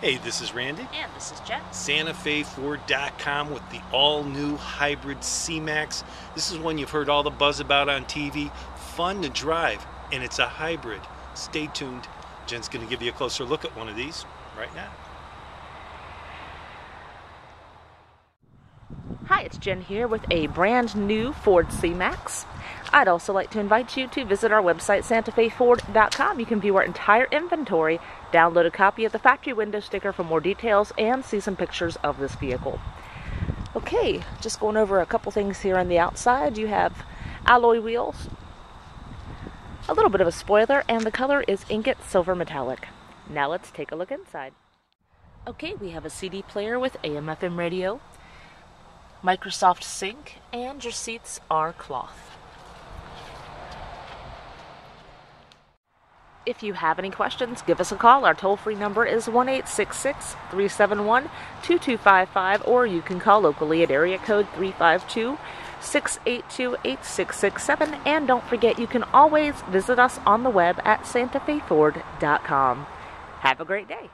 Hey, this is Randy. And this is Jen. SantaFeFord.com with the all-new hybrid C-Max. This is one you've heard all the buzz about on TV. Fun to drive, and it's a hybrid. Stay tuned. Jen's going to give you a closer look at one of these right now. Hi, it's Jen here with a brand new Ford C-Max. I'd also like to invite you to visit our website, santafeford.com. You can view our entire inventory, download a copy of the factory window sticker for more details, and see some pictures of this vehicle. Okay, just going over a couple things here on the outside. You have alloy wheels, a little bit of a spoiler, and the color is ingot silver metallic. Now let's take a look inside. Okay, we have a CD player with AM FM radio, Microsoft Sync, and your seats are cloth. If you have any questions, give us a call. Our toll free number is 1 371 2255, or you can call locally at area code 352 682 8667. And don't forget, you can always visit us on the web at santafeford.com. Have a great day.